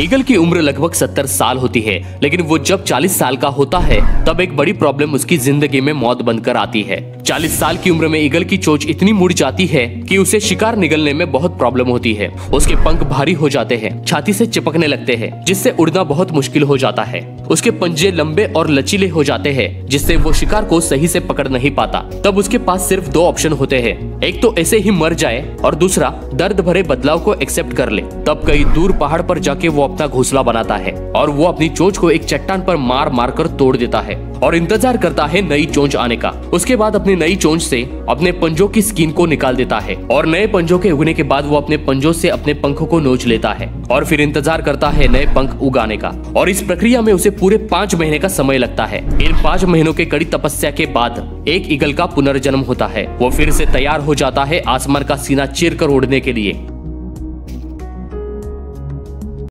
Eagle की उम्र लगभग सत्तर साल होती है, लेकिन वो जब चालीस साल का होता है, तब एक बड़ी प्रॉब्लम उसकी ज़िंदगी में मौत बनकर आती है। चालीस साल की उम्र में ईगल की चोच इतनी मुड़ जाती है कि उसे शिकार निगलने में बहुत प्रॉब्लम होती है। उसके पंख भारी हो जाते हैं, छाती से चिपकने लगते हैं, जिससे उड़ना बहुत मुश्किल हो जाता है। उसके पंजे लंबे और लचीले हो जाते हैं, जिससे वो शिकार को सही से पकड़ नहीं पाता। तब उसके पास सिर्फ़ दो ऑप्शन होते हैं। एक तो ऐसे ही मर जाए, और दूसरा, दर्द भरे बदलाव को एक्सेप्ट कर ले। तब कई दूर पहाड़ पर जाके वो अपना घोसला बनाता है, और वो अपनी चोच को एक चट्टान पर मार मार कर तोड़ देता है। और इंतज़ार करता है नई चोंच आने का। उसके बाद अपनी नई चोंच से अपने पंजों की स्किन को निकाल देता है और नए पंजों के उगने के बाद वो अपने पंजों से अपने पंखों को नोच लेता है और फिर इंतज़ार करता है नए पंख उगाने का। और इस प्रक्रिया में उसे पूरे पाँच महीने का समय लगता है। इन पाँच महीनों के कड़ी तपस्या के बाद एक ईगल का पुनर्जन्म होता है। वो फिर से तैयार हो जाता है आसमान का सीना चीर कर उड़ने के लिए।